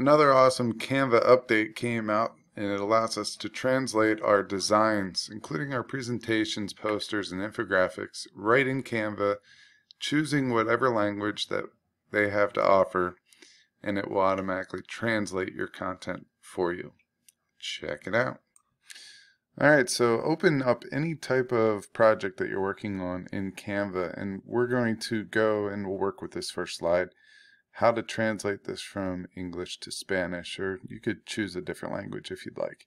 Another awesome Canva update came out and it allows us to translate our designs, including our presentations, posters, and infographics, right in Canva, choosing whatever language that they have to offer, and it will automatically translate your content for you. Check it out. Alright, so open up any type of project that you're working on in Canva, and we're going to go and we'll work with this first slide how to translate this from English to Spanish, or you could choose a different language if you'd like.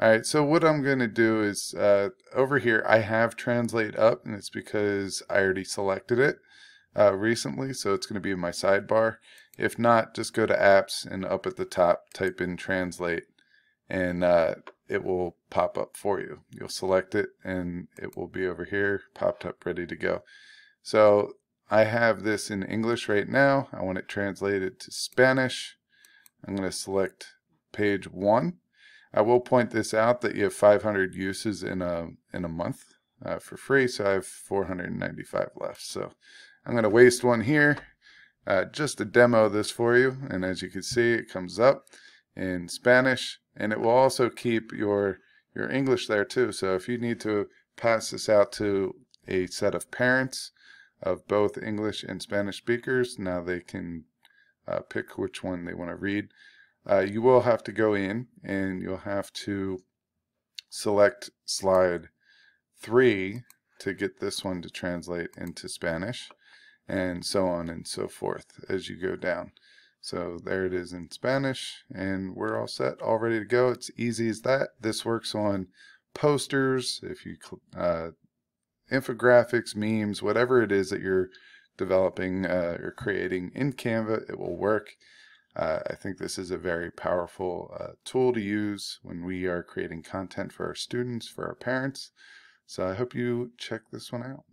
Alright, so what I'm going to do is, uh, over here I have Translate up, and it's because I already selected it uh, recently, so it's going to be in my sidebar. If not, just go to Apps, and up at the top type in Translate, and uh, it will pop up for you. You'll select it, and it will be over here, popped up, ready to go. So I have this in English right now. I want it translated to Spanish. I'm going to select page one. I will point this out that you have 500 uses in a in a month uh, for free, so I have 495 left. So I'm going to waste one here uh, just to demo this for you. And as you can see, it comes up in Spanish, and it will also keep your your English there too. So if you need to pass this out to a set of parents, of both English and Spanish speakers. Now they can uh, pick which one they want to read. Uh, you will have to go in and you'll have to select slide 3 to get this one to translate into Spanish and so on and so forth as you go down. So there it is in Spanish and we're all set, all ready to go. It's easy as that. This works on posters. If you uh, infographics, memes, whatever it is that you're developing uh, or creating in Canva, it will work. Uh, I think this is a very powerful uh, tool to use when we are creating content for our students, for our parents. So I hope you check this one out.